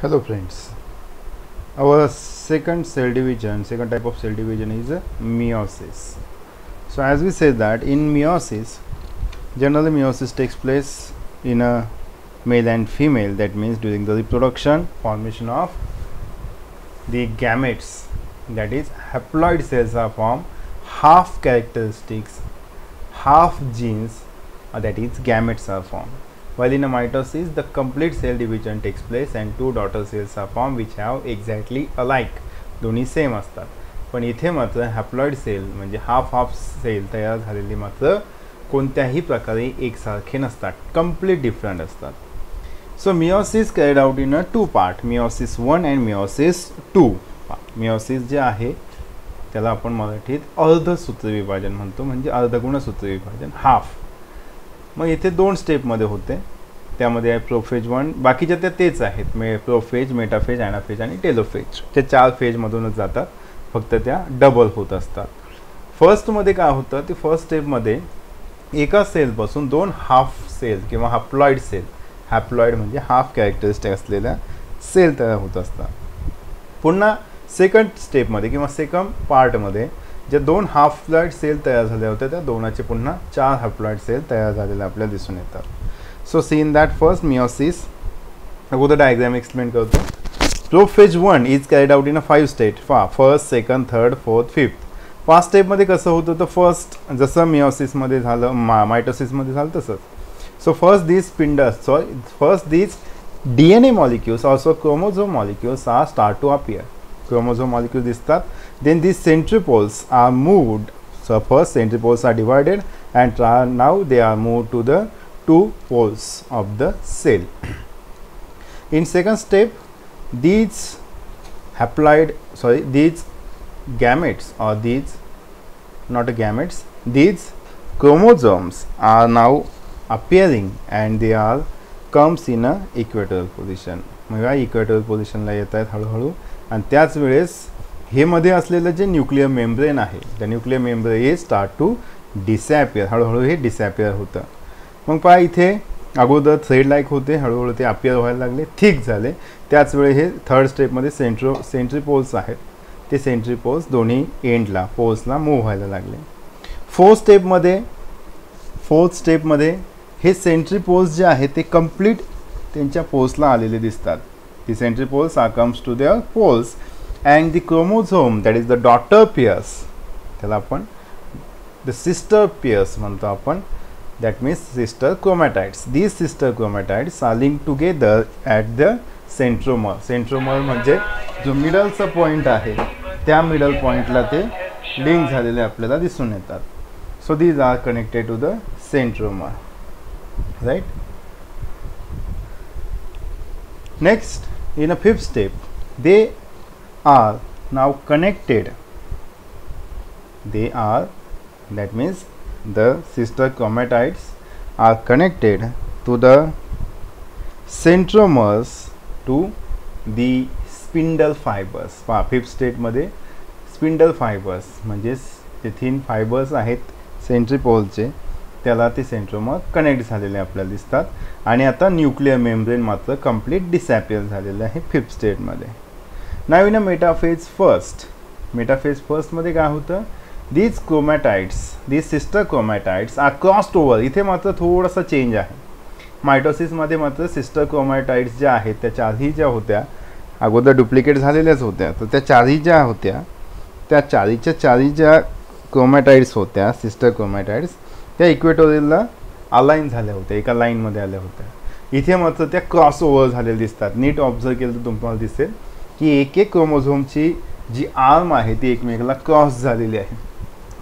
Hello friends. Our second cell division, second type of cell division is meiosis. So as we said that in meiosis, generally meiosis takes place in a male and female. That means during the reproduction, formation of the gametes. That is haploid cells are formed. Half characteristics, half genes, uh, that is gametes are formed. While in a mitosis, the complete cell division takes place and two daughter cells are formed which have exactly alike. दोन्ही same असतात. पण इथे मात्र haploid cell म्हणजे half half cell तयार झालेली मात्र कोणत्याही प्रकारे एकसारखे नसतात. कंप्लीट डिफरंट असतात. So meiosis carried out in a two part meiosis one and meiosis two meiosis जे आहे त्याला आपण मराठीत अर्धसूत्र विभाजन म्हणतो. म्हणजे अर्धगुणसूत्र विभाजन हाफ मग इथे दोन स्टेपमध्ये होते. त्यामध्ये आहे प्रोफेज वन बाकीच्या त्या तेच आहेत. मे प्रोफेज मेटाफेज ॲनाफेज आणि टेलोफेज त्या चार फेजमधूनच जातात. फक्त त्या डबल होत असतात. फर्स्टमध्ये काय होतं? ते फर्स्ट स्टेपमध्ये एका सेलपासून दोन हाफ सेल किंवा हाप्लॉईड सेल हॅप्लॉईड म्हणजे हाफ कॅरेक्टरिस्टिक असलेल्या सेल तयार होत असतात. पुन्हा सेकंड स्टेपमध्ये किंवा सेकंड पार्टमध्ये ज्या दोन हाफ हाफलॉइड सेल तयार झाल्या होत्या त्या दोनाचे पुन्हा चार हाफ हॅप्लॉइड सेल तयार झालेले आपल्याला दिसून येतात. So see in that first meiosis अगोदर डायग्राम एक्सप्लेन करतो. Prophase one is carried out in a five state फा first second third fourth fifth पाच स्टेपमध्ये कसं होतं तर फर्स्ट जसं मिओसिसमध्ये झालं मा मायटोसिसमध्ये झालं तसंच. So first these पिंडस sorry first these D N A molecules also chromosome molecules are start to appear chromosome molecule दिसतात then these centripoles are moved so first centripoles are divided and now they are moved to the two poles of the cell in second step these haploid sorry these gametes or these not a gametes these chromosomes are now appearing and they are comes in a equatorial position मग या equatorial पोझिशनला येत आहेत हळूहळू आणि त्याच वेळेस हे मध्ये असलेलं जे न्यूक्लिअर मेम्ब्रेन आहे त्या न्यूक्लिअर मेम्ब्रेन हे स्टार्ट टू डिसॅपियर हळूहळू हे डिसॅपियर होतं. मग पहा इथे अगोदर थ्रेड लाईक होते हळूहळू ते अपियर व्हायला लागले थिक झाले. त्याच वेळी हे थर्ड स्टेपमध्ये सेंट्रो सेंट्री पोल्स आहेत. ते सेंट्री पोल्स दोन्ही एंडला पोल्सला मूव्ह व्हायला लागले. फोर्थ स्टेपमध्ये फोर्थ स्टेपमध्ये हे सेंट्री पोल्स जे आहेत ते कंप्लीट त्यांच्या पोल्सला आलेले दिसतात. the centrioles are comes to their poles and the chromosome that is the daughter pairs त्याला आपण द सिस्टर पियर्स म्हणतो आपण that means sister chromatids these sister chromatids are link together at the centromere centromere म्हणजे जो मिडलचा point आहे त्या middle पॉईंटला ते लिंक झालेले आपल्याला दिसून येतात so these are connected to the centromere right next in a fifth step they are now connected they are that means the sister chromatids are connected to the centromers to the spindle fibres पहा fifth स्टेटमध्ये spindle fibres म्हणजेच जे thin fibres आहेत सेंट्रीपोलचे त्याला ते centromere connect झालेले आपल्याला दिसतात. आणि आता न्यूक्लिअर मेम्ब्रेन मात्र कंप्लीट डिसॅपियर झालेलं आहे फिफ्थ स्टेटमध्ये now in a metaphase first metaphase फर्स्टमध्ये काय होतं? These chromatids these sister chromatids are crossed over इथे मात्र थोडासा चेंज आहे. मायटोसिसमध्ये मात्र सिस्टर क्रोमॅटाइड्स ज्या आहेत त्या चारही ज्या होत्या अगोदर डुप्लिकेट झालेल्याच होत्या. तर त्या चारही ज्या होत्या त्या चारीच्या चारी ज्या क्रोमॅटाइड्स होत्या सिस्टर क्रोमॅटाइड्स त्या इक्वेटोरियलला अलाईन झाल्या होत्या एका लाईनमध्ये आल्या होत्या. इथे मात्र त्या क्रॉस ओव्हर झालेल्या दिसतात. नीट ऑब्झर्व केलं तर तुम्हाला दिसेल की एक एक क्रोमोझोमची जी आर्म आहे ती एकमेकाला क्रॉस झालेली आहे.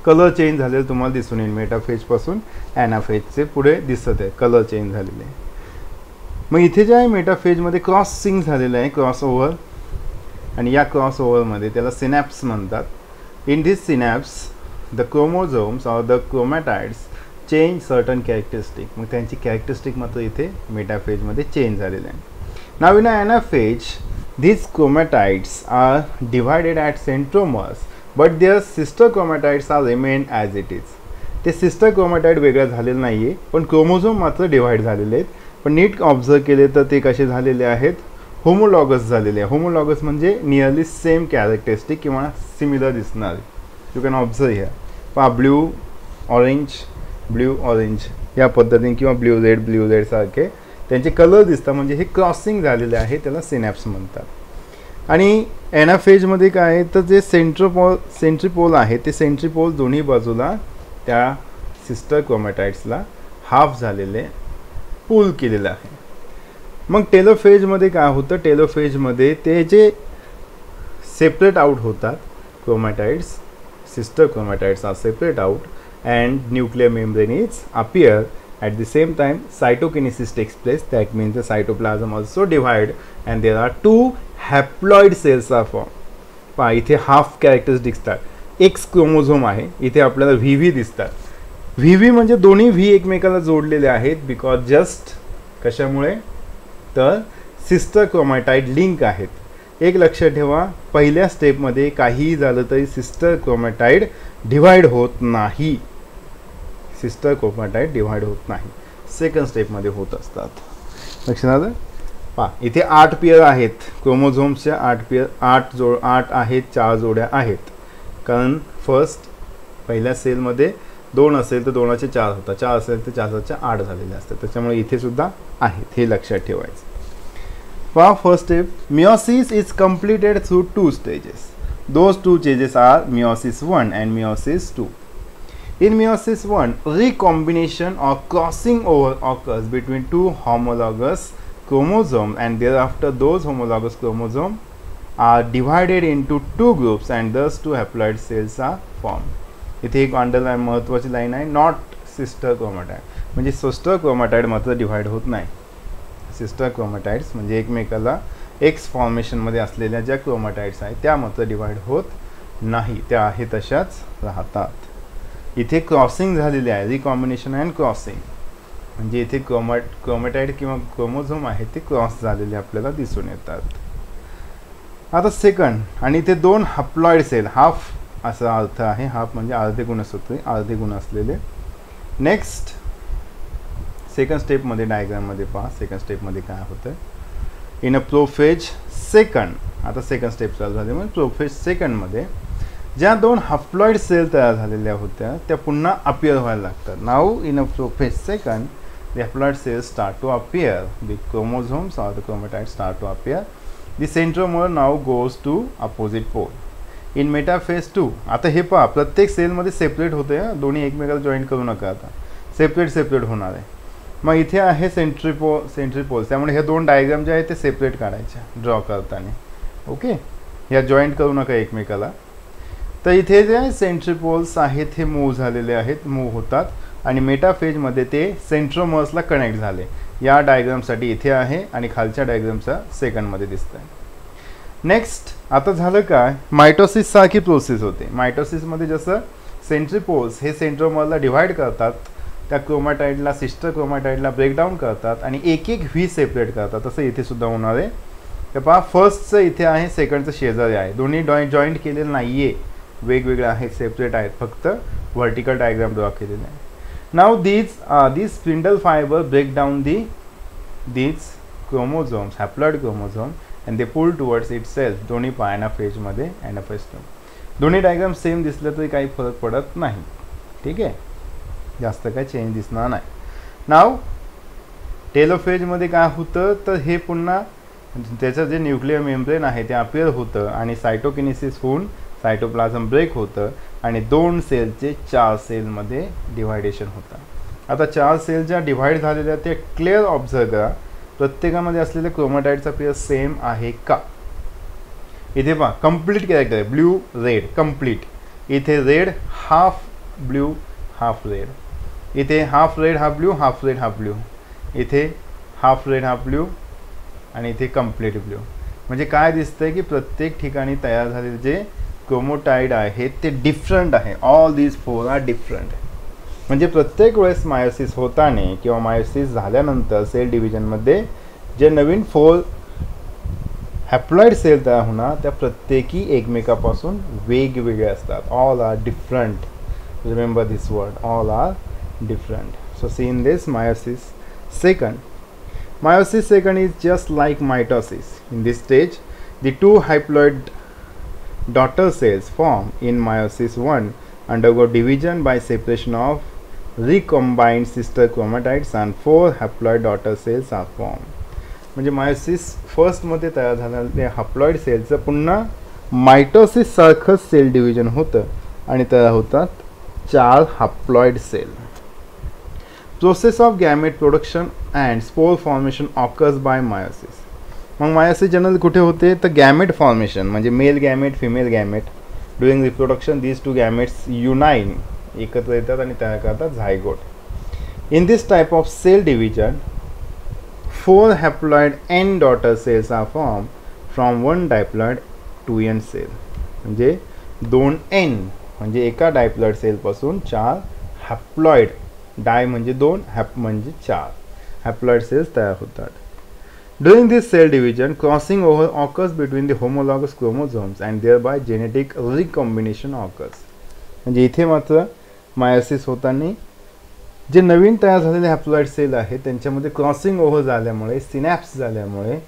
कलर चेंज झालेलं तुम्हाला दिसून येईल. मेटाफेजपासून ॲनाफेजचे पुढे दिसत आहे. कलर चेंज झालेले आहे. मग इथे जे आहे मेटाफेजमध्ये क्रॉसिंग झालेलं आहे क्रॉस ओव्हर आणि या क्रॉस ओव्हरमध्ये त्याला सिनॅप्स म्हणतात. In this synapse the chromosomes or the chromatids change certain characteristic मग त्यांची कॅरेक्टरिस्टिक मात्र इथे मेटाफेजमध्ये चेंज झालेले आहे. Now in anaphase These chromatids are divided at centromers, but there sister chromatids are remain as it is ते sister chromatid वेगळं झालेलं नाही आहे पण क्रोमोझोम मात्र डिव्हाइड झालेले आहेत. पण नीट ऑब्झर्व केले तर ते कसे झालेले आहेत? होमोलॉगस झालेले आहे. होमोलॉगस म्हणजे नियरली सेम कॅरेक्टरिस्टिक किंवा सिमिलर दिसणार. यू कॅन ऑब्झर्व ह्या पा ब्ल्यू ऑरेंज ब्ल्यू ऑरेंज या पद्धतीने किंवा ब्ल्यू रेड ब्ल्यू रेड सारखे त्यांचे कलर दिसतात. म्हणजे हे क्रॉसिंग झालेले आहे त्याला सिनॅप्स म्हणतात. आणि एनाफेजमध्ये काय आहे? तर जे सेंट्रोपॉल सेंट्रीपोल आहे ते सेंट्रीपोल दोन्ही बाजूला त्या सिस्टर क्रोमॅटाइड्सला हाफ झालेले पूल केलेलं आहे. मग टेलोफेजमध्ये काय होतं? टेलोफेजमध्ये ते जे सेपरेट आउट होतात chromatids sister chromatids are separate out and nuclear membrane is appear at the same time cytokinesis takes place. That means the cytoplasm also divide and there are two haploid cells are formed. पहा इथे half characters दिसतात. X chromosome आहे. इथे आपल्याला V V दिसतात. V V म्हणजे दोन्ही V एकमेकाला जोडलेले आहेत बिकॉज जस्ट कशामुळे? तर सिस्टर क्रोमॅटाईड लिंक आहेत. एक लक्षात ठेवा पहिल्या स्टेपमध्ये काहीही झालं तरी सिस्टर क्रोमॅटाईड डिवाइड होत नाही. सिस्टर क्रोमॅटाईड डिव्हाइड होत नाही. सेकंड स्टेपमध्ये होत असतात. लक्षात आलं? पा इथे आठ पियर आहेत. क्रोमोझोम्सच्या आठ पियर आठ जो आठ आहेत चार जोड्या आहेत. कारण फर्स्ट पहिल्या सेलमध्ये दोन असेल तर दोनाचे चार होतात. चार असेल तर चारच्या आठ झालेले असतात. त्याच्यामुळे इथे सुद्धा आहेत. हे लक्षात ठेवायचं. पा first step meiosis is completed through two stages those two stages are meiosis one and meiosis two In meiosis 1, recombination or crossing over occurs between two homologous chromosomes and thereafter those homologous chromosomes are divided into two groups and thus two haploid cells are formed. इथे एक underline महत्त्वाची line आहे not sister chromatid म्हणजे sister chromatid मात्र divide होत नाही sister क्रोमॅटाईड्स म्हणजे एकमेकाला एक्स फॉर्मेशनमध्ये असलेल्या ज्या क्रोमॅटाईड्स आहेत त्या मात्र डिव्हाइड होत नाही त्या आहे तशाच राहतात इथे क्रॉसिंग झालेले आहे. रिकॉम्बिनेशन अँड क्रॉसिंग म्हणजे इथे क्रोमॅट क्रोमॅटाईड किंवा क्रोमोझोम आहे ते क्रॉस झालेले आपल्याला दिसून येतात. आता सेकंड आणि इथे दोन हप्लॉइड सेल हाफ असा अर्थ आहे हाफ म्हणजे अर्धे गुण असतो अर्धे गुण असलेले. नेक्स्ट सेकंड स्टेपमध्ये डायग्राममध्ये पहा सेकंड स्टेपमध्ये काय होतं इन अ प्रोफेज सेकंड आता सेकंड स्टेप चालू झाले म्हणजे प्रोफेज सेकंडमध्ये ज्या दोन हप्लॉइड सेल तयार झालेल्या होत्या त्या पुन्हा अपियर व्हायला लागतात. Now in a prophase second the haploid cells start to appear. The chromosomes or the chromatides start to appear. The centromere now goes to opposite pole. In metaphase 2 आता हे पहा प्रत्येक सेलमध्ये सेपरेट होते दोन्ही एकमेकाला जॉईन करू नका आता. सेपरेट सेपरेट होणार आहे. मग इथे आहे सेंट्रीपो सेंट्रीपोल्स त्यामुळे हे दोन डायग्राम जे आहेत ते सेपरेट काढायचे ड्रॉ करताना. ओके ह्या जॉईंट करू नका एकमेकाला. तर इथे जे सेंट्रिपोल्स आहेत हे मूव्ह झालेले आहेत मूव्ह होतात. आणि मेटाफेजमध्ये ते सेंट्रोमर्सला कनेक्ट झाले. या डायग्रामसाठी इथे आहे आणि खालच्या डायग्रामचा सेकंडमध्ये दिसत आहे नेक्स्ट आता झालं काय? मायटोसिससारखी प्रोसेस होते. मायटोसिसमध्ये जसं सेंट्रिपोल्स हे सेंट्रोमरला डिव्हाइड करतात त्या क्रोमॅटाईडला सिस्टर क्रोमॅटाईडला ब्रेकडाऊन करतात आणि एक एक व्ही सेपरेट करतात. तसं इथे सुद्धा होणार आहे. तर पहा फर्स्टचं इथे आहे सेकंडचं शेजारी आहे. दोन्ही डॉ जॉईंट केलेलं नाही आहे वेगवेगळे आहेत सेपरेट आहेत फक्त व्हर्टिकल डायग्राम ड्रॉ केलेले आहे now these these spindle fibre break down the these chromosomes haploid chromosome and they pull towards itself दोन्ही पायना फेजमध्ये अँड टू दोन्ही डायग्राम सेम दिसलं तरी काही फरक पडत नाही. ठीक आहे? जास्त काही चेंज दिसणार नाही. नाव टेलोफेजमध्ये काय होतं? तर हे पुन्हा त्याचं जे न्यूक्लिअर मेम्ब्रेन आहे ते अपिअर होतं आणि सायटोकिनेसिस होऊन सायटोप्लाझम ब्रेक होतं आणि दोन सेलचे चार सेलमध्ये डिव्हायडेशन होतं. आता चार सेल ज्या डिव्हाइड झालेल्या ते क्लिअर ऑब्झर्व करा. प्रत्येकामध्ये असलेल्या क्रोमॅटाईडचा पेअर सेम आहे का? इथे पहा कंप्लीट कॅरेक्टर आहे. ब्ल्यू रेड कंप्लीट इथे red half blue half red इथे half red half blue half red half blue इथे हाफ रेड हाफ ब्ल्यू आणि इथे कंप्लीट ब्ल्यू म्हणजे काय दिसतंय की प्रत्येक ठिकाणी तयार झालेले जे क्रोमोटाईड आहे ते डिफरंट आहे. All these four are different म्हणजे प्रत्येक वेळेस मायोसिस होताना किंवा मायोसिस झाल्यानंतर सेल डिव्हिजनमध्ये जे नवीन फोर हॅप्लॉइड सेल तयार होणार त्या प्रत्येकी एकमेकापासून वेगवेगळे असतात. All are different remember this word all are different so see in this meiosis second meiosis second is just like mitosis. In this stage, the two haploid daughter cells form in meiosis 1 undergo division by separation of recombined sister chromatids and four haploid daughter cells are formed. म्हणजे meiosis फर्स्टमध्ये तयार झालेल्या haploid सेलचं पुन्हा मायटोसिससारखंच sale division होतं आणि तयार होतात चार haploid cell process of gamete production and spore formation occurs by meiosis मग मायोसिस जनरल कुठे होते? तर गॅमेट फॉर्मेशन म्हणजे male gamete female gamete doing reproduction these two gametes unite एकत्र येतात आणि तयार करतात zygote in this type of cell division four haploid N daughter cells are form from one diploid two N cell म्हणजे दोन N म्हणजे एका diploid सेलपासून चार हॅप्लॉइड डाय म्हणजे दोन हॅप म्हणजे चार. हॅप्लॉइड सेल्स तयार होतात. During this cell division, crossing over occurs between the homologous chromosomes and thereby genetic recombination occurs. म्हणजे इथे मात्र मायोसिस होताना जे नवीन तयार झालेले हॅप्लॉइड सेल आहेत त्यांच्यामध्ये क्रॉसिंग ओव्हर झाल्यामुळे सिनॅप्स झाल्यामुळे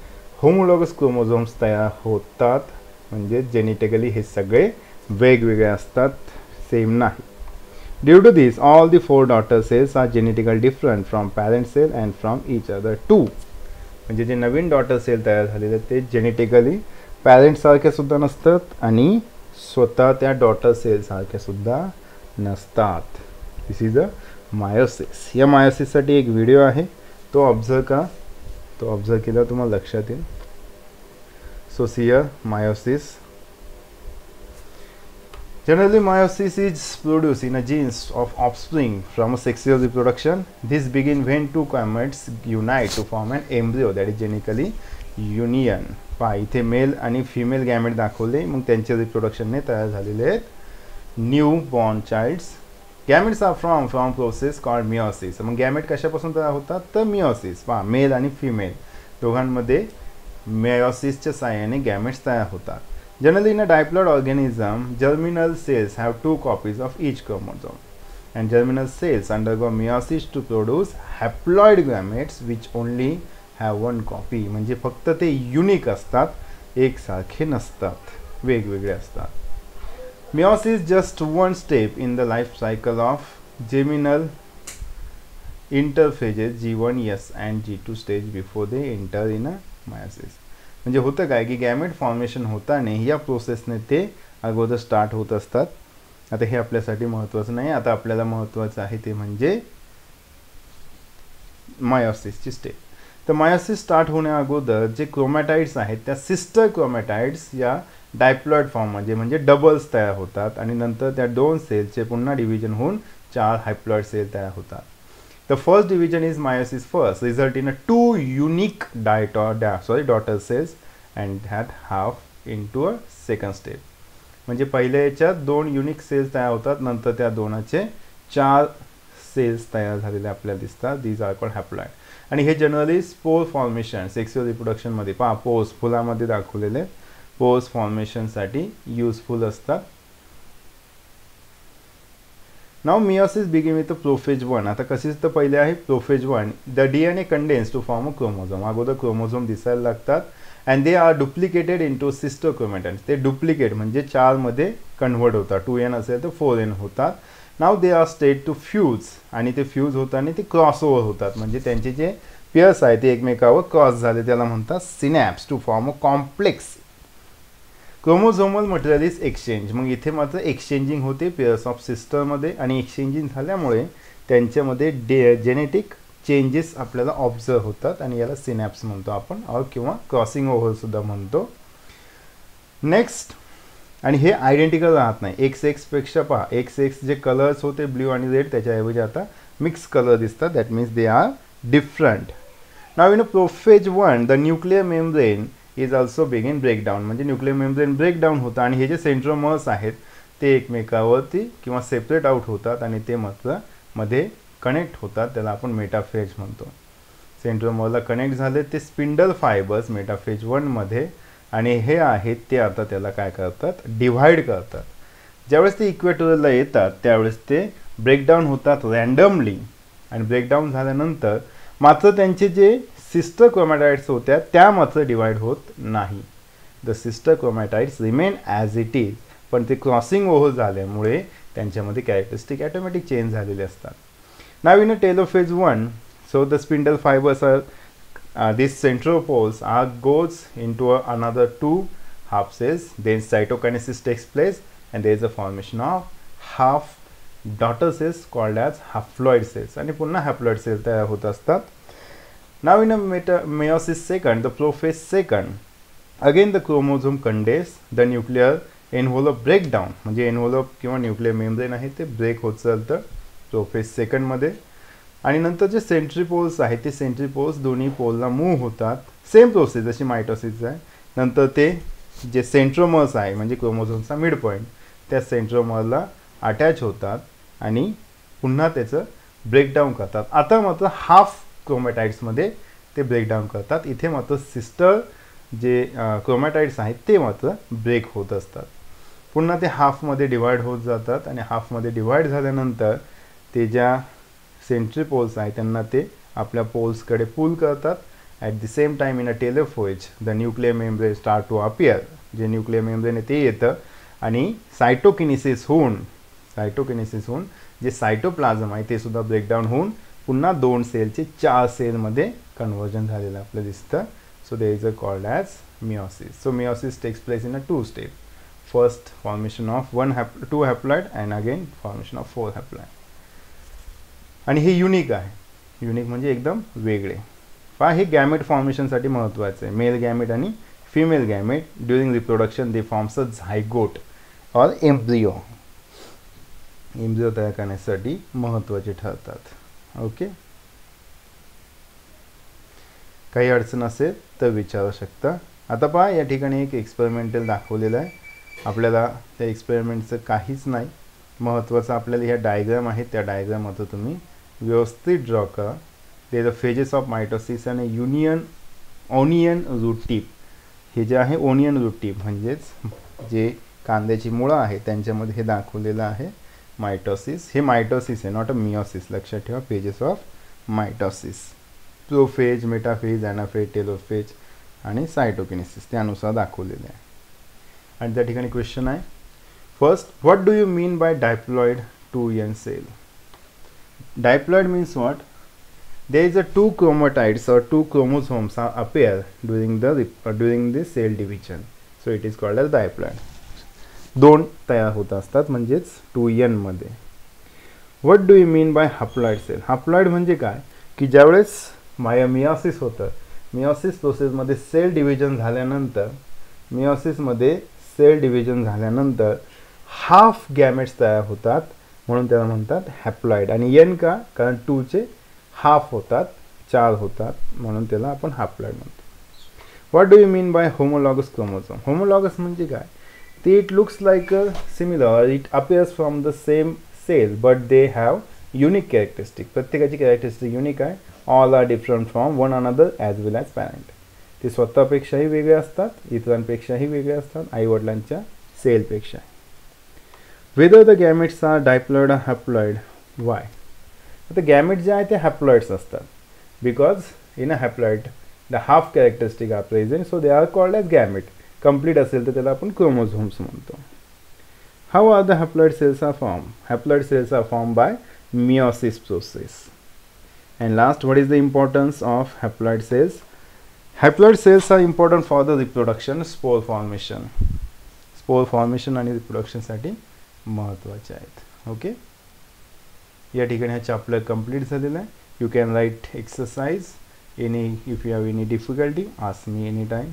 होमोलॉगस क्रोमोझोम्स तयार होतात. म्हणजे जेनेटिकली हे सगळे वेगवेगळे असतात सेम नाही. Due to this all the four daughter cells are genetical different from parent cell and from each other too म्हणजे जे नवीन डॉटर सेल तयार झालेले ते जेनेटिकली पॅरेंटसारखे सुद्धा नसतात आणि स्वतः त्या डॉटर सेलसारख्या सुद्धा नसतात. दिस इज अ मायोसिस या मायोसिससाठी एक व्हिडिओ आहे. तो ऑब्झर्व करा. तो ऑब्झर्व केला तुम्हाला लक्षात येईल. So see here meiosis Generally, meiosis is produced in a genes of offspring from a sexual reproduction. This begins when two gametes unite to form an embryo that is genetically union. पहा इथे mail आणि female gamete दाखवले मग त्यांच्या रिप्रोडक्शनने तयार झालेले आहेत new born childs gametes are from from process called meiosis मग गॅमेट कशापासून तयार होतात तर मिओसिस पहा मेल आणि फिमेल दोघांमध्ये मेओसिसच्या साह्याने गॅमेट्स तयार होतात Generally, in a diploid organism, germinal cells have two copies of each chromosome, and germinal cells undergo meiosis to produce haploid gametes which only have one copy. म्हणजे फक्त ते unique असतात एकसारखे नसतात वेगवेगळे असतात meiosis just one step in the life cycle of germinal interphages G1, S and G2 stage before they enter in a meiosis. म्हणजे होतं काय की गॅमेट फॉर्मेशन होताने या प्रोसेसने ते अगोदर स्टार्ट होत असतात. आता हे आपल्यासाठी महत्त्वाचं नाही आता आपल्याला महत्त्वाचं आहे ते म्हणजे मायोसिसची स्टेप तर मायोसिस स्टार्ट होण्या अगोदर जे क्रोमॅटाईड्स आहेत त्या सिस्टर क्रोमॅटाइड्स या डायप्लॉइड फॉर्ममध्ये म्हणजे डबल्स तयार होतात आणि नंतर त्या दोन सेलचे पुन्हा डिव्हिजन होऊन चार हायप्लॉइड सेल तयार होतात. The first division is meiosis first, result in a two unique daughter, sorry, daughter cells and that half into a second step. म्हणजे पहिल्या याच्यात दोन युनिक सेल्स तयार होतात नंतर त्या दोनाचे चार सेल्स तयार झालेले आपल्याला दिसतात. दीज आर कॉल्ड हॅप्लॉइड आणि हे जनरली स्पोर फॉर्मेशन सेक्स्युअल रिप्रोडक्शनमध्ये पहा पोस फुलामध्ये दाखवलेले पोस फॉर्मेशनसाठी युजफुल असतात. Now meiosis begin with prophase one आता कशीच तर पहिले आहे prophase one the D N A condense to form a chromosome अगोदर क्रोमोझोम दिसायला लागतात. And they are duplicated in two sister chromatins ते डुप्लिकेट म्हणजे चारमध्ये कन्व्हर्ट होतात. टू एन असेल तर फोर एन होतात. Now they are start to fuse आणि ते फ्यूज होताना ते क्रॉस ओव्हर होतात. म्हणजे त्यांचे जे पेअर्स आहे ते एकमेकावर क्रॉस झाले. त्याला म्हणतात synapse to form a complex chromosomal material is exchange मग इथे मात्र एक्सचेंजिंग होते पेअर्स ऑफ सिस्टरमध्ये आणि एक्सचेंजिंग झाल्यामुळे त्यांच्यामध्ये डे जेनेटिक चेंजेस आपल्याला ऑब्झर्व होतात आणि याला सिनॅप्स म्हणतो आपण और किंवा क्रॉसिंग ओव्हरसुद्धा म्हणतो. नेक्स्ट आणि हे आयडेंटिकल राहत नाही. एक्स एक्सपेक्षा पहा. एक्स एक्स जे कलर्स होते ब्ल्यू आणि रेड त्याच्याऐवजी आता मिक्स कलर दिसतात. That means they are different now in prophase one the nuclear membrane is also begin breakdown म्हणजे न्यूक्लियर मेम्ब्रेन ब्रेकडाऊन होतं आणि हे जे सेंट्रोमर्स आहेत ते एकमेकावरती किंवा सेपरेट आउट होतात आणि ते मात्रमध्ये कनेक्ट होतात. त्याला आपण मेटाफेज म्हणतो. सेंट्रोमरला कनेक्ट झाले ते स्पिंडल फायबर्स मेटाफेज वनमध्ये आणि हे आहेत ते आता त्याला काय करतात? डिव्हाइड करतात. ज्यावेळेस ते इक्वेटोरियलला येतात त्यावेळेस ते ब्रेकडाऊन होतात रॅन्डमली आणि ब्रेकडाऊन झाल्यानंतर मात्र त्यांचे जे सिस्टर क्रोमॅटाइट्स होत्या त्या मात्र डिवाइड होत नाही. The sister chromatids remain as it is पण ते क्रॉसिंग ओव्हर झाल्यामुळे त्यांच्यामध्ये कॅरेक्टरिस्टिक ॲटोमॅटिक चेंज झालेले असतात. Now in a telophase one so the spindle fibres are this centrioles are goes into another two half cells then cytokinesis takes place and there is a formation of half daughter cells called as haploid cells आणि पुन्हा हॅफ्लॉइड sale तयार होत असतात. Now in a meta meiosis second the prophase second. Again the chromosome condense the nuclear envelope breakdown. म्हणजे envelope किंवा nuclear membrane आहे ते break होत चालतं प्रोफेस सेकंडमध्ये आणि नंतर जे सेंट्री पोल्स आहेत ते सेंट्रीपोल्स दोन्ही पोलला मूव्ह होतात. सेम प्रोसेस जशी मायटोसिस आहे. नंतर ते जे सेंट्रोमर्स आहे म्हणजे क्रोमोझोमचा मिड पॉईंट त्या सेंट्रोमरला अटॅच होतात आणि पुन्हा त्याचं ब्रेकडाऊन करतात. आता मात्र हाफ क्रोमॅटाईड्समध्ये ते ब्रेकडाऊन करतात. इथे मात्र सिस्टर जे क्रोमॅटाइड्स आहेत ते मात्र ब्रेक होत असतात. पुन्हा ते हाफमध्ये डिवाईड होत जातात आणि हाफमध्ये डिवाईड झाल्यानंतर ते ज्या सेंट्री पोल्स आहेत त्यांना ते आपल्या पोल्सकडे पूल करतात. At the same time in a telophase the nuclear membrane start to appear जे न्यूक्लिअर मेम्ब्रेन आहे ते येतं. आणि सायटोकिनिसिस होऊन सायटोकिनिसिस होऊन जे सायटोप्लाझम आहे ते सुद्धा ब्रेकडाऊन होऊन पुन्हा दोन सेलचे चार सेलमध्ये कन्वर्जन झालेलं आपलं दिसतं. So they is a called as meiosis so meiosis takes place in a two step first formation of one hap two haploid and again formation of four haploid आणि हे युनिक आहे. युनिक म्हणजे एकदम वेगळे. पहा हे गॅमेट फॉर्मेशनसाठी महत्त्वाचं आहे. मेल गॅमेट आणि female gamete during reproduction they forms a zygote or embryo embryo तयार करण्यासाठी महत्त्वाचे ठरतात. ओके? काही अडचण असेल तर विचारू शकता. आता पहा या ठिकाणी एक एक्सपेरिमेंटल दाखवलेलं आहे. आपल्याला त्या एक्सपेरिमेंटचं काहीच नाही. महत्त्वाचं आपल्याला ह्या डायग्राम आहेत त्या डायग्राममध्ये तुम्ही व्यवस्थित ड्रॉ करा. ते द फेजेस ऑफ मायटोसिस आणि युनियन ओनियन रूट टीप हे जे आहे ओनियन रूट टीप म्हणजेच जे कांद्याची मुळं आहे त्यांच्यामध्ये हे दाखवलेलं आहे. मायटॉसिस. हे मायटॉसिस आहे नॉट अ मिओसिस लक्षात ठेवा phases of mitosis. Prophase metaphase anaphase telophase आणि सायटोकिनिसिस त्यानुसार दाखवलेले आहे. आणि त्या ठिकाणी क्वेश्चन आहे. First what do you mean by diploid two N cell diploid means what they is a two chromatids or two chromosomes are appear during the during the cell division so it is called a diploid दोन तयार होत असतात म्हणजेच to यनमध्ये what do you mean by haploid cell haploid म्हणजे काय? की ज्यावेळेस माया मिऑसिस होतं मिऑसिस प्रोसेसमध्ये सेल डिव्हिजन झाल्यानंतर मिओसिसमध्ये सेल डिव्हिजन झाल्यानंतर हाफ गॅमेट्स तयार होतात म्हणून त्याला म्हणतात हॅप्लॉइड आणि एन का? कारण टूचे हाफ होतात चार होतात म्हणून त्याला आपण हॅप्लॉइड म्हणतो. What do you mean by homologous chromosome homologous म्हणजे काय? ते it looks like a similar it appears from the same cell but they have unique characteristic प्रत्येकाची कॅरेक्टरिस्टिक युनिक आहे all are different from one another as well as parent ते स्वतःपेक्षाही वेगळे असतात इतरांपेक्षाही वेगळे असतात आईवडिलांच्या सेलपेक्षा whether the gametes are diploid are haploid why आता गॅमेट जे आहे ते हॅप्लॉइड्स असतात because in a haploid the half characteristic are present so they are called as gamete complete असेल तर त्याला आपण क्रोमोझोम्स म्हणतो. How are the haploid cells are form haploid cells are form by meiosis process and last what is the importance of haploid cells haploid cells are important for the reproduction spore formation spore formation आणि रिप्रोडक्शनसाठी महत्त्वाचे आहेत. Okay या ठिकाणी हा chapter complete झालेला आहे. You can write exercise any if you have any difficulty ask me any time